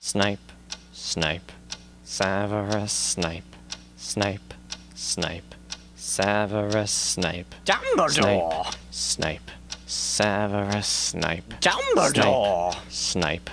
Snape, Snape, Severus Snape, Snape, Snape, Severus Snape. Dumbledore! Snape, Severus Snape. Dumbledore! Snape,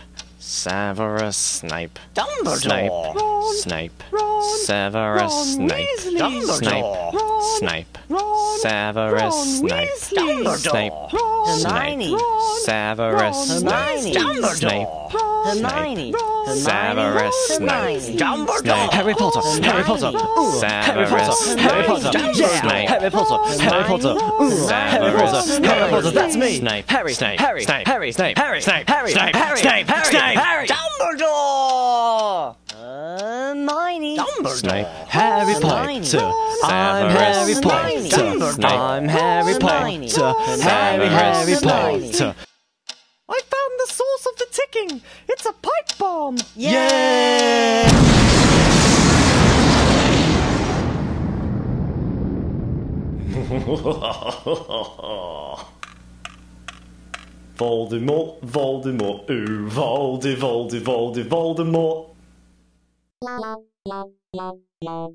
Severus Snape, Dumbledore! Snape, Ron, Severus Ron Snape, Weasley. Dumbledore! Snape, Ron, Severus Ron Snape, Weasley. Snape, Dumbledore! Snape, Ron, Severus Ron Snape, Weasley. Snape, Dumbledore! Hermione. Severus Snape, Dumbledore! Harry Potter, Harry Potter, Severus Harry Potter, Potter, yeah, Snape. Harry Potter, Harry Potter, Harry Potter, Harry Potter, that's me, Snape, Harry, Snape, Harry, Snape, Harry, Snape, Harry, Snape, Harry, Snape, Harry, Snape, Snape, Harry, Dumbledore! Uh, Hermione. Snape, Harry Potter, I'm Harry Potter, Snape. I'm Harry Hermione. Potter, Harry, Harry Potter. I found the source of the ticking. It's a pipe bomb. Yeah! Voldemort, Voldemort, uh, Voldy, Voldy, Voldy, Voldemort. La, la, la, la, la.